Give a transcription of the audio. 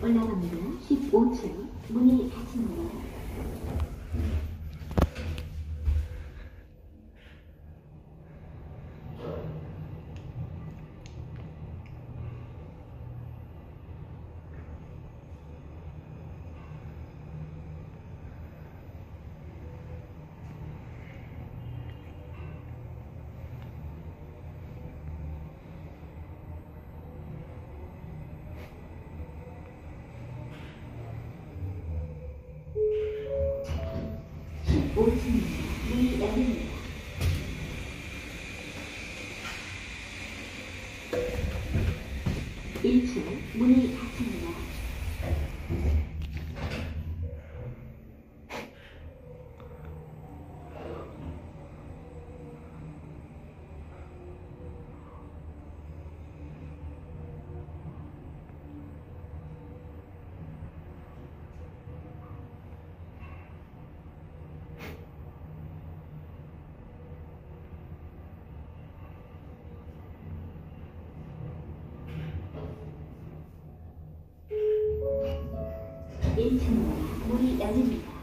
올라갑니다. 15층 문이 닫힙니다. 문이 열립니다. 일층 문이 닫힙니다. 일층입니다 문이 열립니다.